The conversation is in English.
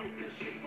partnership.